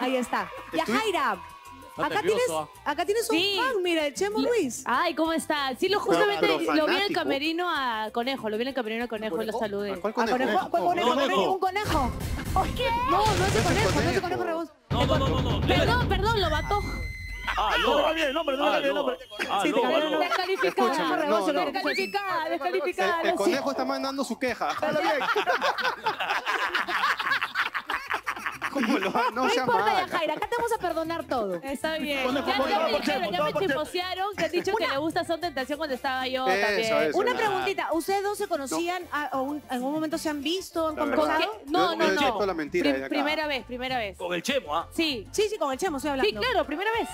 Ahí está. Ya, Estoy- Jaira. Está Acá tienes, nervioso, acá tienes un Sí. fan, mira, el Chemo Luis. Ay, ¿cómo está? Sí, lo justamente pero lo vi en el fanático. camerino a Conejo, lo vi en el camerino a Conejo y lo saludé. ¿Cuál ¿A conejo? conejo? ¿Cuál conejo? No, ¿No hay conejo. ningún conejo? ¿Qué? No, no es el conejo, no es el conejo rebus. No, no, no, no. no. Perdón, perdón, lo mató. Ah, No, no. no cambie el nombre, no Ah, cambie el no. nombre. Ah, Sí, te no, cambiaron no. Descalificada. Escúchame, no, no. Descalificada, descalificada. El, el conejo está mandando su queja. Habla bien. ¿Cómo lo va? No No sea importa. Jaira, acá te vamos a perdonar todo. Está bien. Ya, me dijeron, ya me chismosearon, que han dicho que le gusta Son Tentación cuando estaba yo Eso, también. eso. Una preguntita, ¿ustedes dos se conocían? ah, o un- ¿En algún momento se han visto? ¿Han La verdad. ¿Con conversado? qué? No, no, no. la mentira primera vez, primera vez. Con el Chemo, ¿ah? Sí. Sí, sí, con el Chemo estoy hablando. Sí, claro, primera vez.